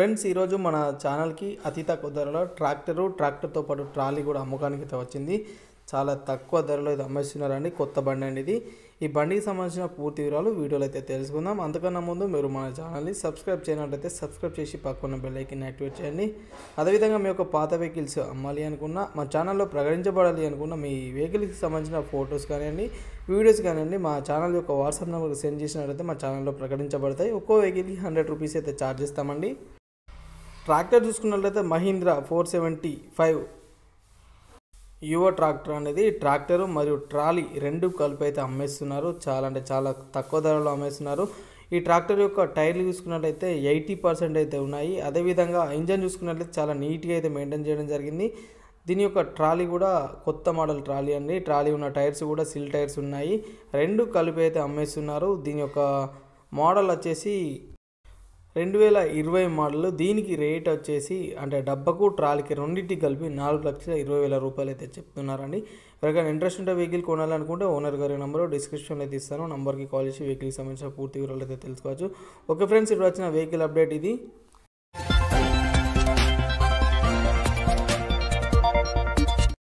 Friends ఈరోజు మన ఛానల్కి అతి తక్కువ ధరలో ట్రాక్టరు ట్రాక్టర్తో పాటు ట్రాలీ కూడా అమ్మకానికి అయితే వచ్చింది. చాలా తక్కువ ధరలో ఇది అమ్మేస్తున్నారండి కొత్త బండి అండి ఇది. ఈ బండికి సంబంధించిన పూర్తి వివరాలు వీడియోలో అయితే తెలుసుకుందాం. అంతకన్నా ముందు మీరు మన ఛానల్ని సబ్స్క్రైబ్ చేయనట్లయితే సబ్స్క్రైబ్ చేసి పక్కన బెల్లైకిని యాక్టివేట్ చేయండి. అదేవిధంగా మీ యొక్క పాత వెహికల్స్ అమ్మాలి అనుకున్నా మా ఛానల్లో ప్రకటించబడాలి అనుకున్న మీ వెహికల్కి సంబంధించిన ఫొటోస్ కానివ్వండి వీడియోస్ కానివ్వండి మా ఛానల్ యొక్క వాట్సాప్ నెంబర్కి సెండ్ చేసినట్లయితే మా ఛానల్లో ప్రకటించబడతాయి. ఒక్కో వెహికల్కి హండ్రెడ్ రూపీస్ అయితే ఛార్జ్ చేస్తామండి. ట్రాక్టర్ చూసుకున్నట్లయితే Mahindra four seventy five Yuvo tractor అనేది ట్రాక్టర్ మరియు ట్రాలీ రెండు కలిపి అయితే అమ్మేస్తున్నారు. చాలా అంటే చాలా తక్కువ ధరలో అమ్మేస్తున్నారు. ఈ ట్రాక్టర్ యొక్క టైర్లు చూసుకున్నట్లయితే ఎయిటీ పర్సెంట్ అయితే ఉన్నాయి. అదేవిధంగా ఇంజన్ చూసుకున్నట్లయితే చాలా నీట్గా అయితే మెయింటైన్ చేయడం జరిగింది. దీని యొక్క ట్రాలీ కూడా కొత్త మోడల్ ట్రాలీ అండి. ట్రాలీ ఉన్న టైర్స్ కూడా సిల్ టైర్స్ ఉన్నాయి. రెండు కలిపి అయితే అమ్మేస్తున్నారు. దీని యొక్క మోడల్ వచ్చేసి రెండు వేల ఇరవై మోడల్ దీనికి రేట్ వచ్చేసి అంటే డబ్బకు ట్రాలీకి రెండింటికి కలిపి నాలుగు లక్షల ఇరవై వేల రూపాయలు అయితే చెప్తున్నారండి. ఎవరికైనా ఇంట్రెస్ట్ ఉంటే వెహికల్ కొనాలనుకుంటే ఓనర్ గారి నెంబర్ డిస్క్రిప్షన్లో అయితే ఇస్తాను. నంబర్కి కాల్ చేసి వెహికల్కి సంబంధించిన పూర్తి వివరాలు అయితే తెలుసుకోవచ్చు. ఓకే ఫ్రెండ్స్ ఇప్పుడు వచ్చిన వెహికల్ అప్డేట్ ఇది.